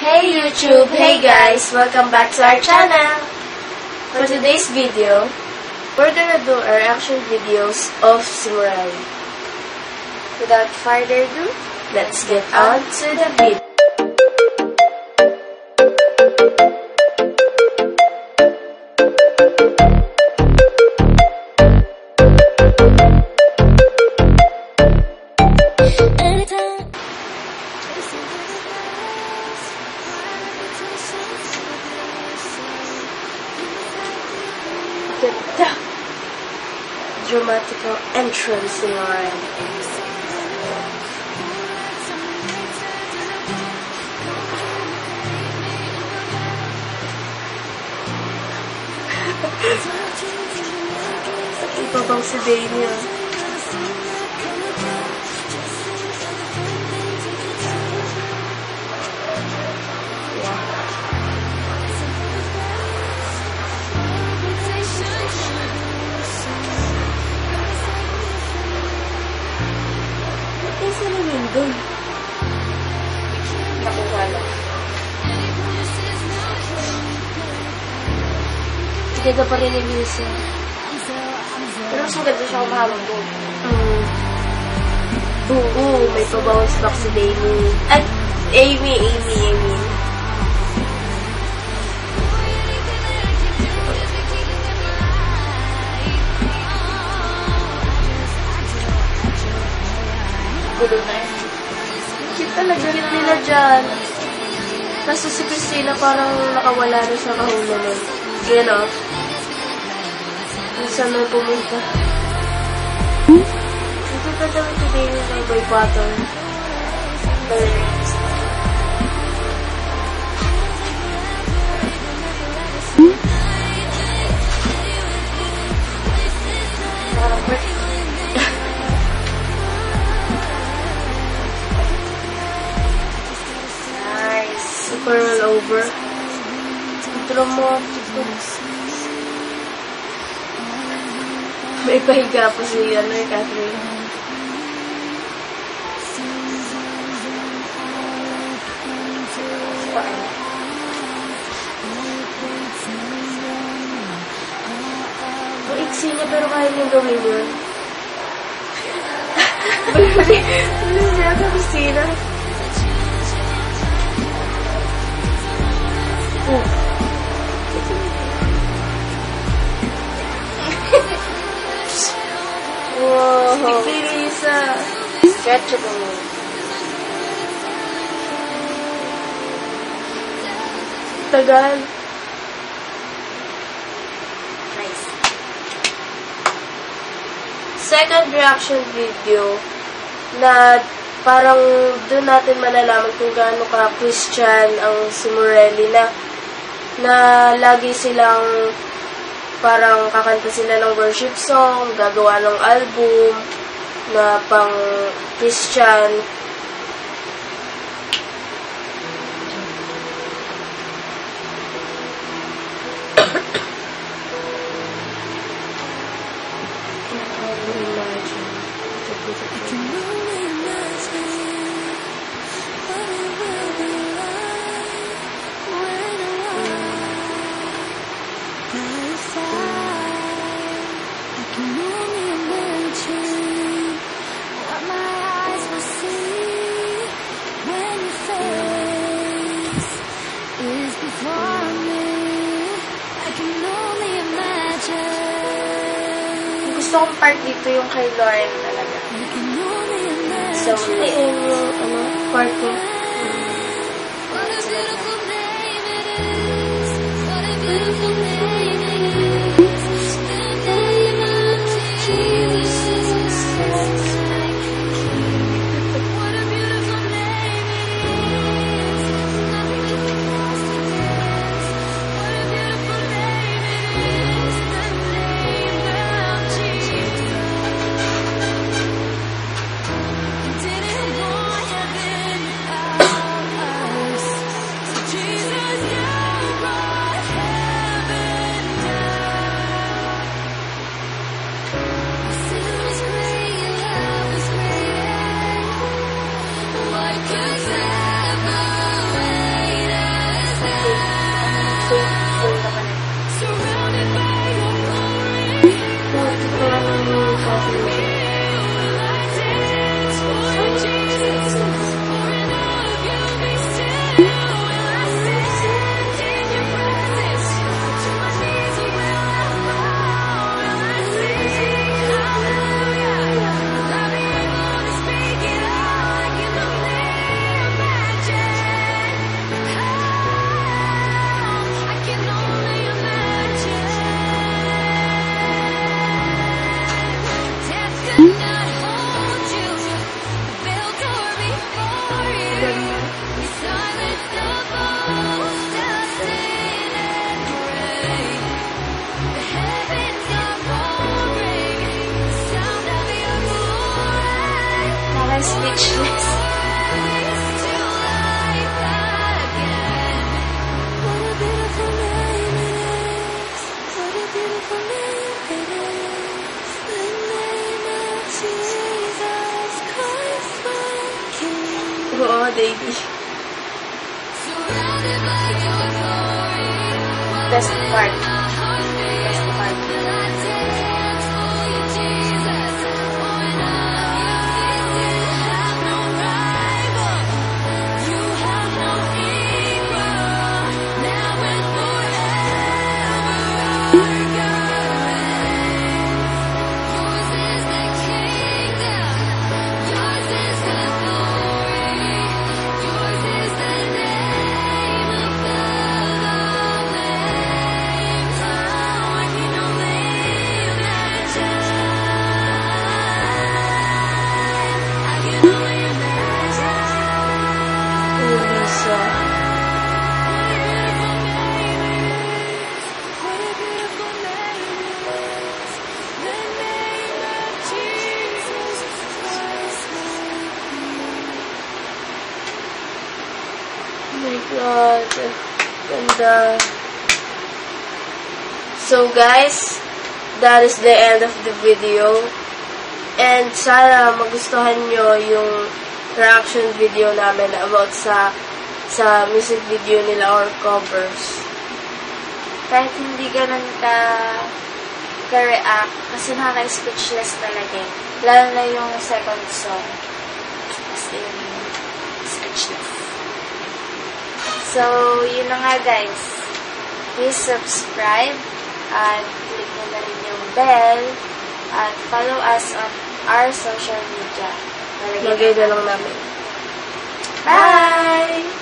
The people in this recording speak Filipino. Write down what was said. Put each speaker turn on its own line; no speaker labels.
Hey YouTube! Hey guys! Welcome back to our channel! For today's video, we're gonna do our reaction videos of Samurai. Without further ado, let's get on to the video. Dramatical entrance ni Lauren. Ibabang si Daniel. Ganda pa rin ni Lisa. Pero mas maganda siya kumahawag doon. Mm. Oo, may pa-bounce back si Amy. Ay, Amy, Amy, Amy. Gulo na yun. Cute talaga rin nila dyan. Kaso si Christina parang nakawala na sa kahulunan. Yan o. Kung saan na pumunta. Ito pa naman si David na boy bottom. Birds. Nice. Super roll over. Dramatic. May pahiga pa si ano, eh, Catherine. Ang iksi niya pero kaya niya gawin yun. Ano siya sa kusina? Lisa. Stretchable. Tagal. Nice. Second reaction video na parang doon natin malalaman kung gaano ka Christian ang si Morelli na na lagi silang parang kakanta sila ng worship song, gagawa ng album na pang Christian. Gusto kong part dito yung kay Lauren talaga. So, yung ano, part ko.
Didn't What the problem will Speechless.
Oo, Davey.
Best part.
God. Ganda. So guys, that is the end of the video. And sana magustuhan nyo yung reaction video namin about sa sa music video nila or covers.
Kahit hindi ganun ka ka-react, kasi nakaka-speechless talaga eh. Lalo na yung second song. So, yun na nga guys. Please subscribe at click mo na rin yung bell at follow us on our social media. Lalagyan
Lagay na lang namin.
Bye!